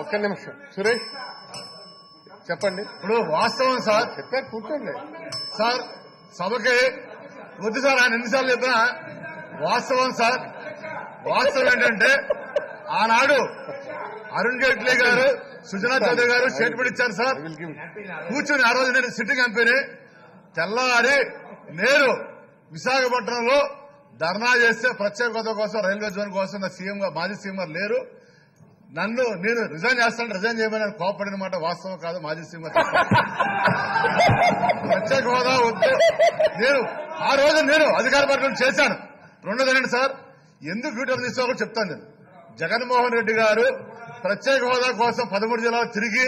ఒక్క నిమిషం. సురేష్ చెప్పండి. ఇప్పుడు వాస్తవం సార్ చెప్పారు కూర్చోండి. సార్ సభకి వద్దు సార్ ఆయన ఎన్నిసార్లు చెప్పినా వాస్తవం సార్. వాస్తవం ఏంటంటే ఆనాడు అరుణ్ జైట్లీ గారు సుజనా చౌదరి గారు స్టేట్మెంట్ ఇచ్చారు సార్. కూర్చొని ఆ రోజు నేను సిట్టింగ్ ఎంపీని తెల్లారి నేను విశాఖపట్నంలో ధర్నా చేస్తే ప్రత్యేక హోదా కోసం రైల్వే జోన్ కోసం నా సీఎం మాజీ సీఎం గారు లేరు. నన్ను నేను రిజైన్ చేస్తాను రిజైన్ చేయమని కోపడిన మాట వాస్తవం కాదు మాజీ సీఎం ప్రత్యేక హోదా వద్దు నేను ఆ రోజు నేను అధికార పార్టీ చేశాను. రెండోదేనండి సార్? ఎందుకు యూటర్న్ తీసుకోవాలో చెప్తాను నేను. జగన్మోహన్ రెడ్డి గారు ప్రత్యేక హోదా కోసం పదమూడు జిల్లాలు తిరిగి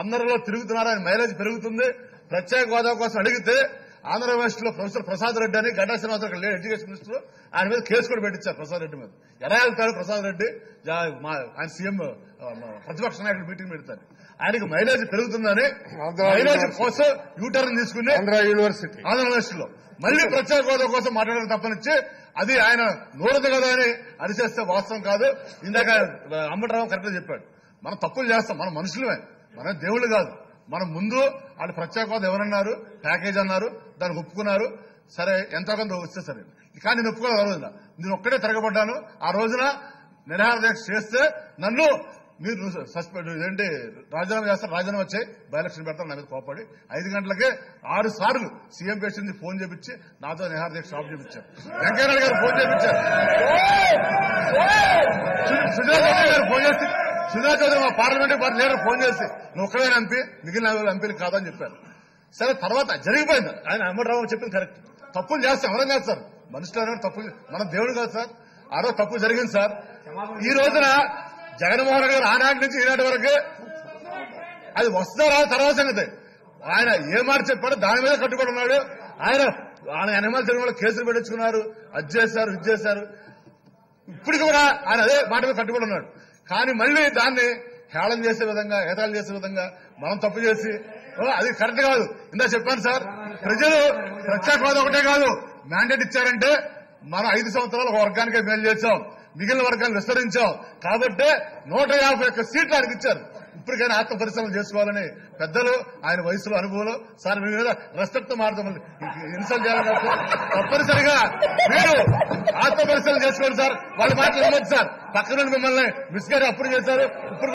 అందరిలో తిరుగుతున్నారని మైలేజ్ పెరుగుతుంది. ప్రత్యేక హోదా కోసం అడిగితే ఆంధ్రప్రదేశ్లో ప్రొఫెసర్ ప్రసాద్ రెడ్డి అని గడ్డా శ్రీనివాసరావు లేడు ఎడ్యుకేషన్ మినిస్టర్. ఆయన మీద కేసు కూడా పెట్టించారు ప్రసాద్ రెడ్డి మీద. ఎలా వెళ్తాడు ప్రసాద్ రెడ్డి. ఆయన సీఎం ప్రతిపక్ష నాయకుడు మీటింగ్ పెడతారు. ఆయనకి మైలేజ్ పెరుగుతుందని ఆంధ్ర మైలేజ్. కోసం యూటర్న్ తీసుకుని ఆంధ్ర యూనివర్సిటీ. ఆంధ్రప్రదేశ్లో మళ్ళీ ప్రత్యేక హోదా కోసం మాట్లాడడం తప్పనిచ్చి అది ఆయన నూరదు కదా అని అరిచేస్తే వాస్తవం కాదు. ఇందాక అంబటరావు కరెక్ట్ చెప్పాడు. మనం తప్పులు చేస్తాం మనం మనుషులమే మనం దేవుళ్ళు కాదు. మనం ముందు వాళ్ళు ప్రత్యేక హోదా ఎవరన్నారు ప్యాకేజ్ అన్నారు దానికి ఒప్పుకున్నారు. సరే ఎంతో కొంత వస్తే సరే. కానీ నేను ఒప్పుకోలేదు ఆ రోజున. నేను ఒక్కడే తిరగబడ్డాను. ఆ రోజున నిరాహార దీక్ష చేస్తే నన్ను మీరు సస్పెండ్ ఏంటి రాజీనామా చేస్తారు రాజీనామా వచ్చాయి బై ఎలక్షన్ పెడతారు నా మీద కోపడి. ఐదు గంటలకే ఆరు సార్లు సీఎం పేషెంట్ ఫోన్ చేపించి నాతో నిహార దీక్ష స్టాప్ చేపించారు. వెంకయ్యనాయుడు గారు ఫోన్ చేపించారు. సు- సుజనా చౌదరి గారు ఫోన్ చేసి సుజనా చౌదరి మా పార్లమెంట్ పార్టీ లీడర్ ఫోన్ చేసి నువ్వు ఒక్కడే ఎంపీ మిగిలిన ఎంపీలు కాదని చెప్పారు. సరే తర్వాత జరిగిపోయింది. ఆయన అమ్మరావు చెప్పింది కరెక్ట్. తప్పులు చేస్తే ఎవరైనా చేస్తారు మనుషులు అనేవారు తప్పులు మన దేవుడు కాదు సార్. ఆ రోజు తప్పు జరిగింది సార్. ఈ రోజున జగన్మోహన్ గారు ఆనాటి నుంచి ఈనాటి వరకు అది వస్తుందో తర్వాత సంగతి. ఆయన ఏ మాట చెప్పాడో దాని మీద కట్టుబడి ఉన్నాడు. ఆయన ఆయన అనిమల్ తిరుమల కేసులు పెట్టించుకున్నారు. అది చేశారు ఇది చేశారు. ఇప్పటికి కూడా ఆయన అదే మాట మీద కట్టుబడి ఉన్నాడు. కానీ మళ్ళీ దాన్ని హేళన చేసే విధంగా ఏతాలు చేసే విధంగా మనం తప్పు చేసి అది కరెక్ట్ కాదు. ఇందా చెప్పాను సార్ ప్రజలు ప్రత్యేక హోదా ఒకటే కాదు. మ్యాండేట్ ఇచ్చారంటే మనం ఐదు సంవత్సరాలు ఒక వర్గానికే మేలు చేశాం. మిగిలిన వర్గాన్ని విస్తరించాం. కాబట్టి నూట యాభై ఒక్క సీట్లు ఆయనకి ఇచ్చారు. ఇప్పటికైనా ఆత్మ పరిశ్రమలు చేసుకోవాలని పెద్దలు ఆయన వయసులో అనుభవంలో సార్ మీ మీద రెస్పెక్ట్ మారుతాం. ఇన్సల్ట్ చేయాలంటే తప్పనిసరిగా మీరు ఆత్మ పరిశ్రమలు చేసుకోండి సార్. వాళ్ళ మాటలు వినొద్దు సార్. పక్కన మిమ్మల్ని మిస్ గారు అప్పుడు చేశారు. ఇప్పుడు